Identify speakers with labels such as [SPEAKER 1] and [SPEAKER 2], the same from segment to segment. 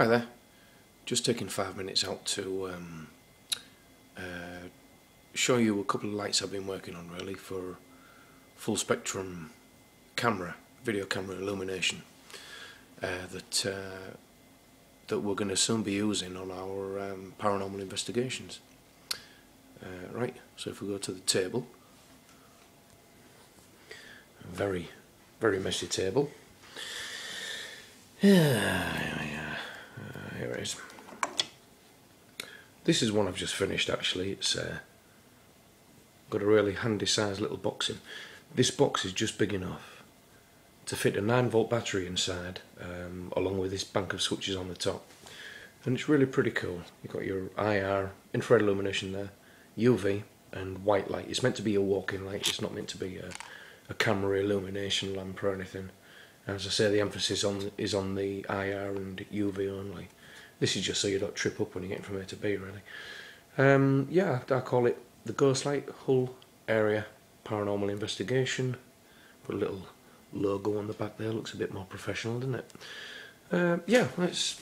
[SPEAKER 1] Hi there, just taking five minutes out to um, uh, show you a couple of lights I've been working on really for full spectrum camera, video camera illumination uh, that uh, that we're going to soon be using on our um, paranormal investigations. Uh, right, so if we go to the table, very, very messy table. Yeah, here it is. This is one I've just finished actually. It's uh, got a really handy sized little box in. This box is just big enough to fit a 9 volt battery inside um, along with this bank of switches on the top and it's really pretty cool. You've got your IR, infrared illumination there, UV and white light. It's meant to be a walking light, it's not meant to be a, a camera illumination lamp or anything. As I say, the emphasis on is on the IR and UV only. This is just so you don't trip up when you're getting from A to B, really. Um, yeah, I call it the Ghostlight Hull Area Paranormal Investigation. Put a little logo on the back there, looks a bit more professional, doesn't it? Uh, yeah, let's.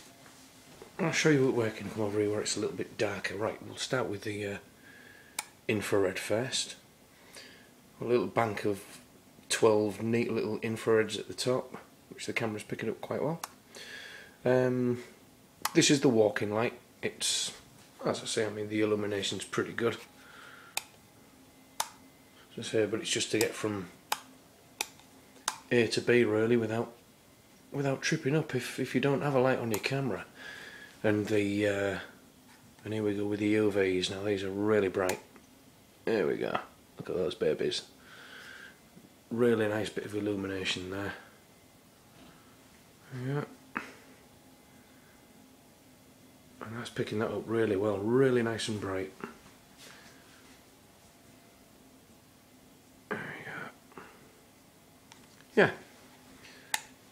[SPEAKER 1] I'll show you what working. Come over here where it's a little bit darker. Right, we'll start with the uh, infrared first. A little bank of 12 neat little infrareds at the top, which the camera's picking up quite well. Um, this is the walking light. It's, as I say, I mean the illumination's pretty good. As I say, but it's just to get from A to B really without without tripping up if, if you don't have a light on your camera. And the uh, and here we go with the UVs. Now these are really bright. There we go. Look at those babies really nice bit of illumination there. Yeah. And that's picking that up really well, really nice and bright. There we go. Yeah.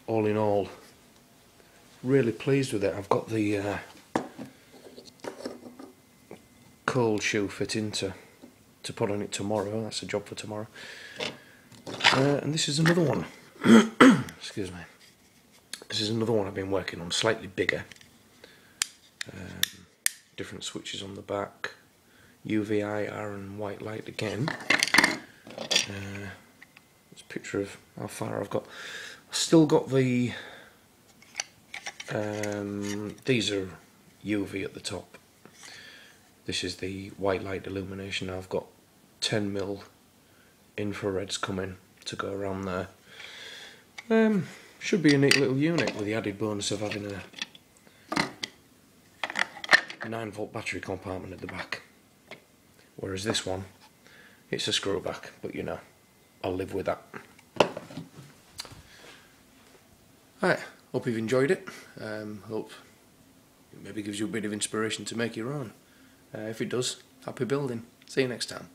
[SPEAKER 1] All in all, really pleased with it. I've got the uh, cold shoe fit into to put on it tomorrow. That's a job for tomorrow. Uh, and this is another one. Excuse me. This is another one I've been working on, slightly bigger. Um, different switches on the back. UV, IR and white light again. Uh, it's a picture of how far I've got. I've still got the... Um, these are UV at the top. This is the white light illumination. I've got 10 mil infrareds coming to go around there. Um, should be a neat little unit with the added bonus of having a 9 volt battery compartment at the back. Whereas this one, it's a screw back, but you know, I'll live with that. Right, hope you've enjoyed it. Um, hope it maybe gives you a bit of inspiration to make your own. Uh, if it does, happy building. See you next time.